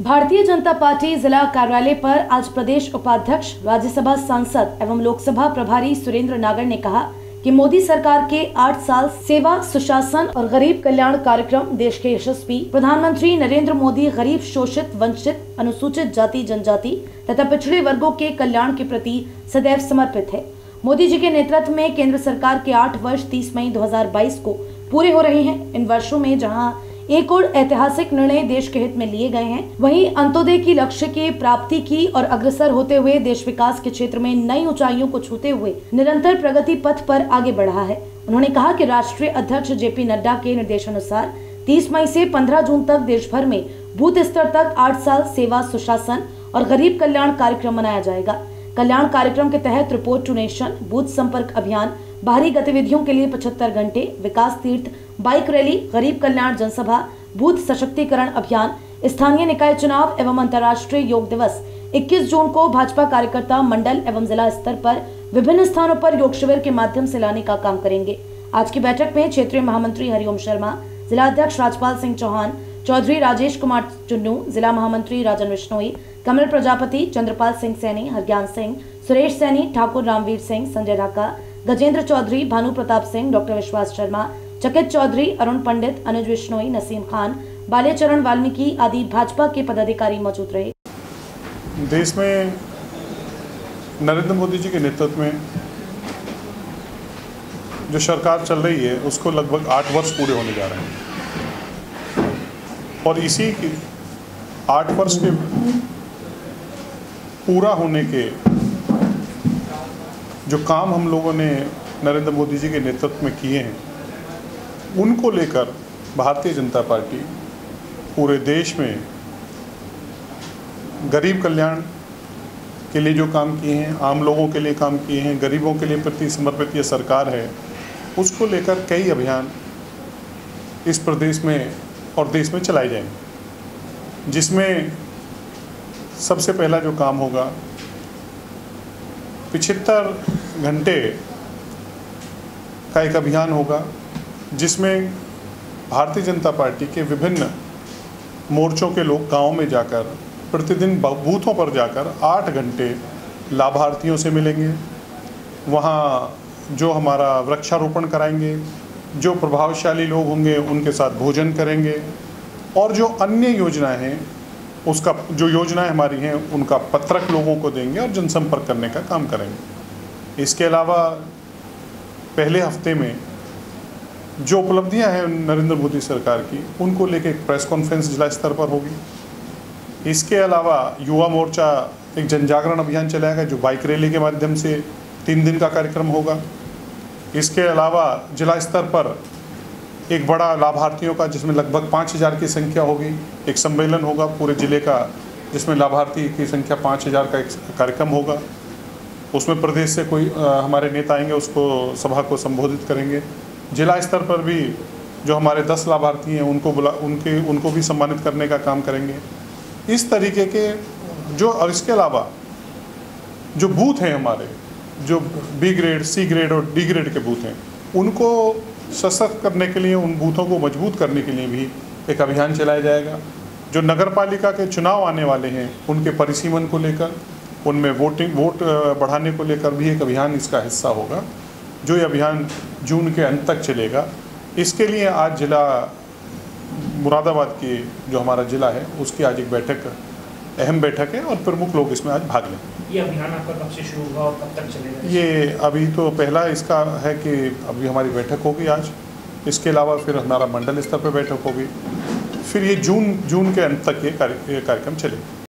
Bharatiya Janata party जिला कार्यालय पर आज प्रदेश उपाध्यक्ष, राज्यसभा सांसद एवं लोकसभा प्रभारी सुरेंद्र नागर ने कहा कि मोदी सरकार के आठ साल सेवा, सुशासन और गरीब कल्याण कार्यक्रम देश के यशस्वी। प्रधानमंत्री नरेंद्र मोदी गरीब, शोषित, वंचित, अनुसूचित जाति, जनजाति तथा पिछड़े वर्गों के कल्याण के प्रति सदैव समर्पित है। मोदी जी के नेतृत्व में केंद्र सरकार के आठ वर्ष 30 मई 2022 को पूरे हो रहे हैं। इन वर्षों में जहाँ एक और ऐतिहासिक निर्णय देश के हित में लिए गए हैं। वहीं अंत्योदय की लक्ष्य की प्राप्ति की और अग्रसर होते हुए देश विकास के क्षेत्र में नई ऊंचाइयों को छूते हुए निरंतर प्रगति पथ पर आगे बढ़ा है। उन्होंने कहा कि राष्ट्रीय अध्यक्ष जेपी नड्डा के निर्देशानुसार 30 मई से 15 जून तक देश भर में बूथ स्तर तक आठ साल सेवा सुशासन और गरीब कल्याण कार्यक्रम मनाया जाएगा। कल्याण कार्यक्रम के तहत रिपोर्ट टू नेशन, बूथ संपर्क अभियान बाहरी गतिविधियों के लिए 75 घंटे, विकास तीर्थ, बाइक रैली, गरीब कल्याण जनसभा, बूथ सशक्तिकरण अभियान, स्थानीय निकाय चुनाव एवं अंतर्राष्ट्रीय योग दिवस। 21 जून को भाजपा कार्यकर्ता मंडल एवं जिला स्तर पर विभिन्न स्थानों पर योग शिविर के माध्यम से लाने का काम करेंगे। आज की बैठक में क्षेत्रीय महामंत्री हरिओम शर्मा, जिला अध्यक्ष राजपाल सिंह चौहान, चौधरी राजेश कुमार चुन्नू, जिला महामंत्री राजन विश्नोई, कमल प्रजापति, चंद्रपाल सिंह सैनी, हरज्ञान सिंह, सुरेश सैनी, ठाकुर रामवीर सिंह, संजय ढाका गजेंद्र चौधरी, भानु प्रताप सिंह, डॉक्टर विश्वास शर्मा चकित चौधरी, अरुण पंडित, अनुज विश्नोई नसीम खान बाल्याचरण वाल्मीकि आदि भाजपा के पदाधिकारी मौजूद रहे। देश में नरेंद्र मोदी जी के नेतृत्व में जो सरकार चल रही है, उसको लगभग आठ वर्ष पूरे होने जा रहे हैं। और इसी आठ वर्ष के पूरा होने के जो काम हम लोगों ने नरेंद्र मोदी जी के नेतृत्व में किए हैं, उनको लेकर भारतीय जनता पार्टी पूरे देश में गरीब कल्याण के लिए जो काम किए हैं, आम लोगों के लिए काम किए हैं, गरीबों के लिए प्रति समर्पित ये सरकार है, उसको लेकर कई अभियान इस प्रदेश में और देश में चलाए जाएँगे। जिसमें सबसे पहला जो काम होगा, पिछहत्तर घंटे का एक अभियान होगा, जिसमें भारतीय जनता पार्टी के विभिन्न मोर्चों के लोग गाँव में जाकर, प्रतिदिन बूथों पर जाकर आठ घंटे लाभार्थियों से मिलेंगे। वहाँ जो हमारा वृक्षारोपण कराएँगे, जो प्रभावशाली लोग होंगे, उनके साथ भोजन करेंगे, और जो अन्य योजनाएँ हैं, उसका, जो योजनाएँ हमारी हैं, उनका पत्रक लोगों को देंगे और जनसंपर्क करने का काम करेंगे। इसके अलावा पहले हफ़्ते में जो उपलब्धियाँ हैं नरेंद्र मोदी सरकार की, उनको लेके एक प्रेस कॉन्फ्रेंस जिला स्तर पर होगी। इसके अलावा युवा मोर्चा एक जन जागरण अभियान चलाएगा, जो बाइक रैली के माध्यम से तीन दिन का कार्यक्रम होगा। इसके अलावा जिला स्तर पर एक बड़ा लाभार्थियों का, जिसमें लगभग पाँच हज़ार की संख्या होगी, एक सम्मेलन होगा पूरे ज़िले का, जिसमें लाभार्थी की संख्या पाँच हज़ार का एक कार्यक्रम होगा। उसमें प्रदेश से कोई हमारे नेता आएँगे, उसको सभा को संबोधित करेंगे। जिला स्तर पर भी जो हमारे दस लाभार्थी हैं, उनको बुला, उनके, उनको भी सम्मानित करने का काम करेंगे। इस तरीके के जो, और इसके अलावा जो बूथ हैं हमारे, जो बी ग्रेड सी ग्रेड और डी ग्रेड के बूथ हैं, उनको सशक्त करने के लिए, उन बूथों को मज़बूत करने के लिए भी एक अभियान चलाया जाएगा। जो नगर पालिका के चुनाव आने वाले हैं, उनके परिसीमन को लेकर उनमें वोटिंग वोट बढ़ाने को लेकर भी एक अभियान इसका हिस्सा होगा जो ये अभियान जून के अंत तक चलेगा। इसके लिए आज जिला मुरादाबाद की जो हमारा ज़िला है उसकी आज एक बैठक अहम बैठक है और प्रमुख लोग इसमें आज भाग लें। ये अभियान आपका कब से शुरू हुआ और कब तक चलेगा? ये अभी तो पहला इसका है कि अभी हमारी बैठक होगी आज। इसके अलावा फिर हमारा मंडल स्तर पर बैठक होगी। फिर ये जून जून के अंत तक ये कार्यक्रम चलेगा।